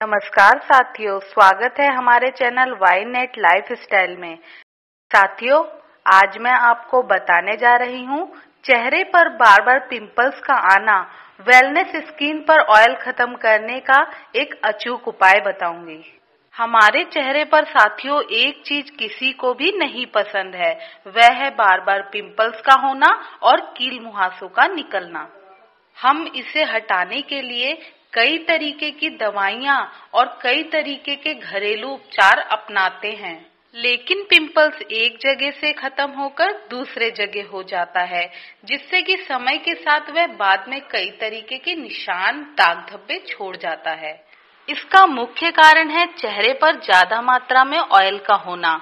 नमस्कार साथियों, स्वागत है हमारे channel Y net lifestyle में। साथियों, आज मैं आपको बताने जा रही हूँ, चेहरे पर बार बार पिंपल्स का आना वेलनेस स्किन पर ऑयल खत्म करने का एक अचूक उपाय बताऊँगी। हमारे चेहरे पर साथियों, एक चीज़ किसी को भी नहीं पसंद है, वह है बार बार पिंपल्स का होना और कील मुहासों का निकलना। हम इसे हटाने के लिए कई तरीके की दवाइयाँ और कई तरीके के घरेलू उपचार अपनाते हैं। लेकिन पिंपल्स एक जगह से खत्म होकर दूसरे जगह हो जाता है, जिससे कि समय के साथ वह बाद में कई तरीके के निशान दाग धब्बे छोड़ जाता है। इसका मुख्य कारण है चेहरे पर ज़्यादा मात्रा में ऑयल का होना।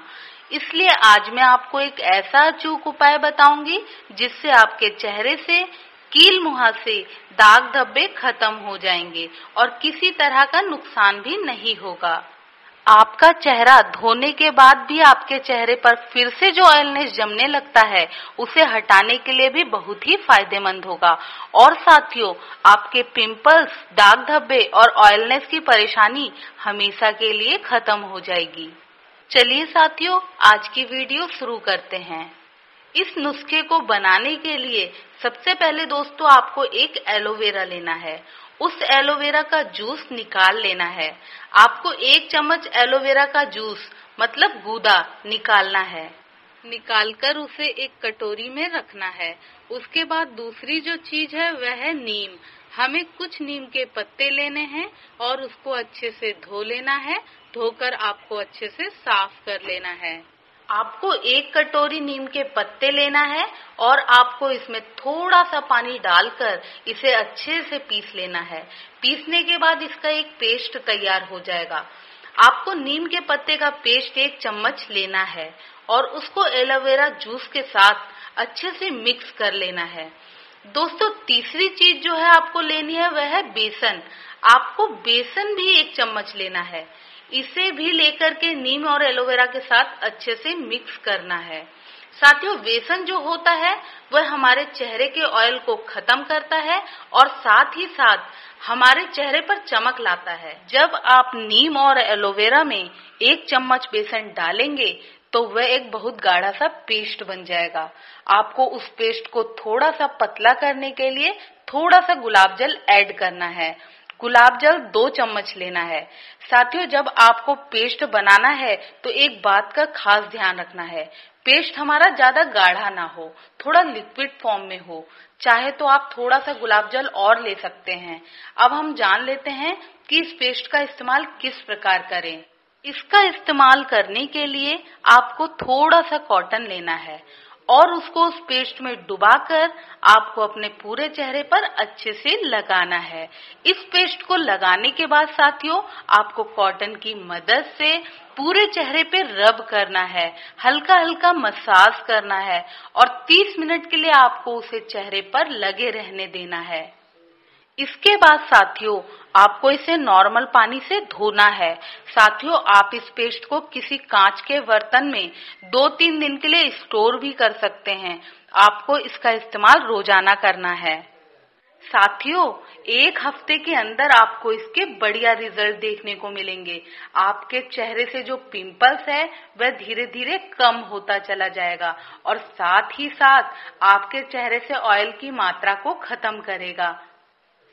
इसलिए आज मैं आपको एक ऐसा अचूक उपाय बताऊँगी, जिससे आपके चेहरे से कील मुहासे दाग धब्बे खत्म हो जाएँगे और किसी तरह का नुकसान भी नहीं होगा। आपका चेहरा धोने के बाद भी आपके चेहरे पर फिर से जो ऑयलनेस जमने लगता है, उसे हटाने के लिए भी बहुत ही फ़ायदेमंद होगा। और साथियों, आपके पिंपल्स दाग धब्बे और ऑयलनेस की परेशानी हमेशा के लिए खत्म हो जाएगी। चलिए साथियों, आज की वीडियो शुरू करते हैं। इस नुस्खे को बनाने के लिए सबसे पहले दोस्तों आपको एक एलोवेरा लेना है। उस एलोवेरा का जूस निकाल लेना है। आपको एक चम्मच एलोवेरा का जूस मतलब गूदा, निकालना है। निकालकर उसे एक कटोरी में रखना है। उसके बाद दूसरी जो चीज़ है, वह है नीम। हमें कुछ नीम के पत्ते लेने हैं और उसको अच्छे से धो लेना है। धोकर आपको अच्छे से साफ़ कर लेना है। आपको एक कटोरी नीम के पत्ते लेना है और आपको इसमें थोड़ा सा पानी डालकर इसे अच्छे से पीस लेना है। पीसने के बाद इसका एक पेस्ट तैयार हो जाएगा। आपको नीम के पत्ते का पेस्ट एक चम्मच लेना है और उसको एलोवेरा जूस के साथ अच्छे से मिक्स कर लेना है। दोस्तों, तीसरी चीज़ जो है आपको लेनी है, वह है बेसन। आपको बेसन भी एक चम्मच लेना है। इसे भी लेकर के नीम और एलोवेरा के साथ अच्छे से मिक्स करना है। साथियों, बेसन जो होता है, वह हमारे चेहरे के ऑयल को खत्म करता है और साथ ही साथ हमारे चेहरे पर चमक लाता है। जब आप नीम और एलोवेरा में एक चम्मच बेसन डालेंगे तो वह एक बहुत गाढ़ा सा पेस्ट बन जाएगा। आपको उस पेस्ट को थोड़ा सा पतला करने के लिए थोड़ा सा गुलाब जल ऐड करना है। गुलाब जल दो चम्मच लेना है। साथियों, जब आपको पेस्ट बनाना है तो एक बात का खास ध्यान रखना है। पेस्ट हमारा ज़्यादा गाढ़ा ना हो, थोड़ा लिक्विड फॉर्म में हो। चाहे तो आप थोड़ा सा गुलाब जल और ले सकते हैं। अब हम जान लेते हैं कि इस पेस्ट का इस्तेमाल किस प्रकार करें। इसका इस्तेमाल करने के लिए आपको थोड़ा सा कॉटन लेना है और उसको उस पेस्ट में डुबाकर आपको अपने पूरे चेहरे पर अच्छे से लगाना है। इस पेस्ट को लगाने के बाद साथियों, आपको कॉटन की मदद से पूरे चेहरे पे रब करना है हल्का हल्का मसाज करना है और 30 मिनट के लिए आपको उसे चेहरे पर लगे रहने देना है। इसके बाद साथियों, आपको इसे नॉर्मल पानी से धोना है। साथियों, आप इस पेस्ट को किसी कांच के बर्तन में दो तीन दिन के लिए स्टोर भी कर सकते हैं। आपको इसका इस्तेमाल रोज़ाना करना है। साथियों, एक हफ़्ते के अंदर आपको इसके बढ़िया रिज़ल्ट देखने को मिलेंगे। आपके चेहरे से जो पिंपल्स है, वह धीरे धीरे कम होता चला जाएगा और साथ ही साथ आपके चेहरे से ऑयल की मात्रा को खत्म करेगा।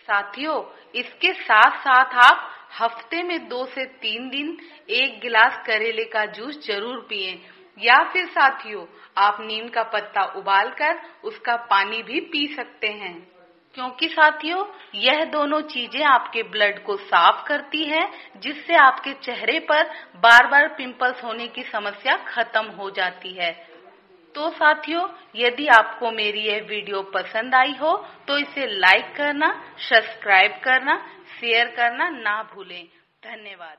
साथियों, इसके साथ साथ आप हफ़्ते में दो से तीन दिन एक गिलास करेले का जूस ज़रूर पिए। या फिर साथियों, आप नीम का पत्ता उबालकर उसका पानी भी पी सकते हैं। क्योंकि साथियों, यह दोनों चीज़ें आपके ब्लड को साफ़ करती है, जिससे आपके चेहरे पर बार बार पिंपल्स होने की समस्या खत्म हो जाती है। तो साथियों, यदि आपको मेरी यह वीडियो पसंद आई हो तो इसे लाइक करना सब्सक्राइब करना शेयर करना ना भूलें। धन्यवाद।